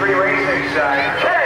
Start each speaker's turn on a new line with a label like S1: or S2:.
S1: Degree racing uh,